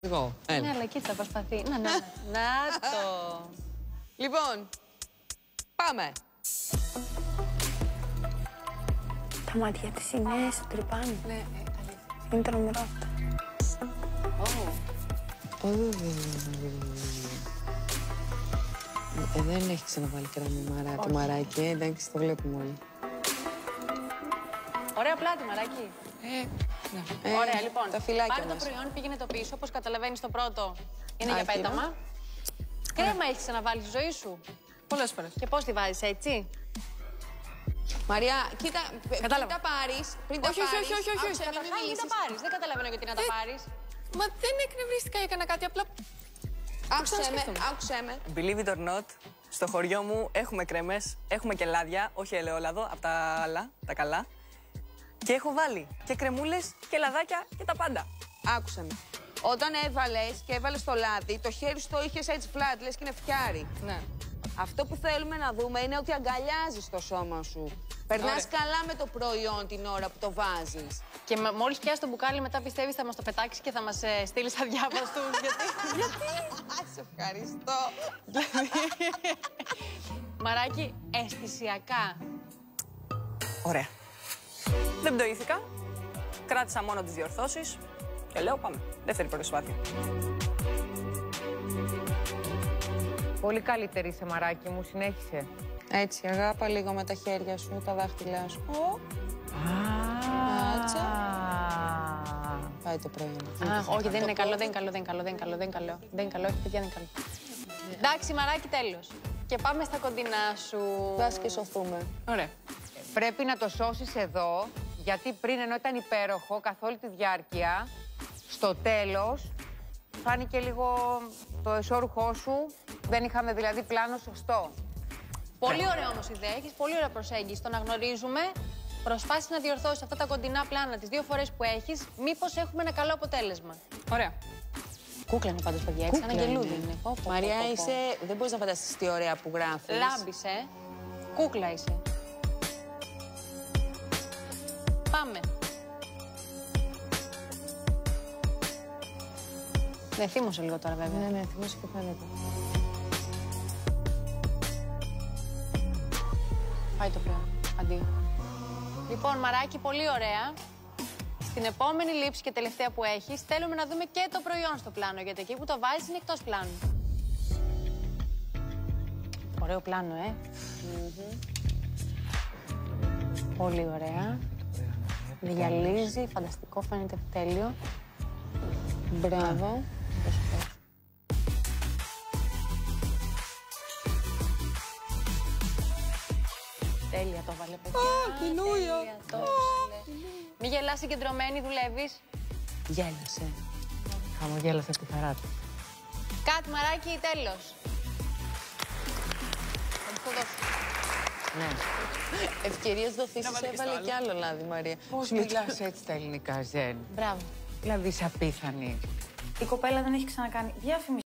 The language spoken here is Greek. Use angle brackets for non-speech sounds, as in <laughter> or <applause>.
Εγώ. Έλα. Ναι, αλλά κοίτα, προσπαθεί. Να, να, να το. <laughs> Λοιπόν, πάμε. Τα μάτια της είναι στο τρυπάνι. Ναι, ε, αλήθεια. Είναι τρομερό αυτό. Ε, δεν έχει ξαναβάλει κρέμμα μαρά, το μαράκι, ε, εντάξει, το βλέπουμε όλοι. Ωραία πλάτη, μαράκι. Ε, ναι. Ε, Ωραία, λοιπόν. Τα φυλάκια Πάρε το μας. προϊόν, πήγαινε το πίσω. Όπως καταλαβαίνεις, το πρώτο είναι για Άχυρο. πέταμα. Κρέμα έχεις ξαναβάλει στη ζωή σου. Πολλές φορές. Και πώς τη βάζεις, έτσι; Μαριά, κοίτα, π- Κατάλαβα. πριν τα πάρεις. Πριν τα Όχι, όχι, πάρεις, όχι, όχι, όχι, άκουσε με, μην Καταρχάς, μην τα μιλήσεις. πάρεις. Δεν καταλαβαίνω γιατί να τα πάρεις. Μα δεν εκνευρίστηκα, έκανα κάτι απλά. Άκουσε με, Ξανασκεφτούμε. άκουσε με. Believe it or not, στο χωριό μου έχουμε κρέμες, έχουμε και λάδια, όχι ελαιόλαδο, από τα άλλα, τα καλά. Και έχω βάλει και κρεμούλες και λαδάκια και τα πάντα. Άκουσε με. Όταν έβαλες και έβαλες το λάδι, το χέρι σου το είχες έτσι φλατ, λες και είναι φτιάρι. Ναι. Αυτό που θέλουμε να δούμε είναι ότι αγκαλιάζεις το σώμα σου. Περνάς Ωραία. καλά με το προϊόν την ώρα που το βάζεις. Και μόλις πιάσεις το μπουκάλι, μετά πιστεύεις θα μας το πετάξεις και θα μας στείλεις αδιάβαστου. <laughs> γιατί. Σε ευχαριστώ. <laughs> Μαράκι, αισθησιακά. Ωραία. Δεν πτωήθηκα, κράτησα μόνο τις διορθώσεις και λέω πάμε, δεύτερη προσπάθεια. Πολύ καλύτερη είσαι, μαράκι μου, συνέχισε. Έτσι, αγάπα λίγο με τα χέρια σου, τα δάχτυλά σου. Ω, Άτσα. πάει το προϊόν. Α, όχι, δεν είναι καλό, δεν είναι καλό, δεν είναι καλό, δεν είναι καλό, δεν είναι καλό. Δεν είναι καλό, όχι, παιδιά, δεν είναι καλό. Εντάξει, μαράκι, τέλος. Και πάμε στα κοντινά σου. Βάζεις και σωθούμε. Ωραία. Πρέπει να το σώσεις εδώ, γιατί πριν ενώ ήταν υπέροχο καθ' όλη τη διάρκεια, στο τέλος φάνηκε λίγο το εσώρουχό σου. Δεν είχαμε δηλαδή πλάνο σωστό. Πολύ ωραία όμως ιδέα. Έχεις πολύ ωραία προσέγγιση. Το να γνωρίζουμε. Προσπάθησε να διορθώσεις αυτά τα κοντινά πλάνα τις δύο φορές που έχεις. Μήπως έχουμε ένα καλό αποτέλεσμα. Ωραία. Κούκλα είναι πάντως, παιδιά, έτσι. Σαν Κούκλα αγγελούδι είναι. είναι. Πω, πω, πω, Μαριά, πω, πω. είσαι... δεν μπορείς να φανταστείς τι ωραία που γράφεις. Λάμπησε. Κούκλα είσαι. Πάμε. Ναι, θύμωσε λίγο τώρα, βέβαια. Ναι, ναι, θυμάσαι και φαίνεται. Πάει το πλέον. Αντίο. Λοιπόν, Μαράκι, πολύ ωραία. Στην επόμενη λήψη και τελευταία που έχεις, θέλουμε να δούμε και το προϊόν στο πλάνο. Γιατί εκεί που το βάζεις είναι εκτός πλάνου. Ωραίο πλάνο, ε. Πολύ ωραία. Διαλύζει, φανταστικός, φαίνεται τέλειο. Μπράβο. Τέλεια το βάλε, παιδιά. Τέλεια το έβαλε. Μη γελάς συγκεντρωμένη, δουλεύεις. Γέλασε. Χαμογέλασε τη χαρά του. Κάτι μαράκι, τέλος. Ναι. Ευκαιρίες δοθήσεις έβαλε κι άλλο λάδι, Μαρία. Πώς μιλάς έτσι τα ελληνικά, Ζεν. Μπράβο. Δηλαδή είσαι απίθανη. Η κοπέλα δεν έχει ξανακάνει διαφημίσει.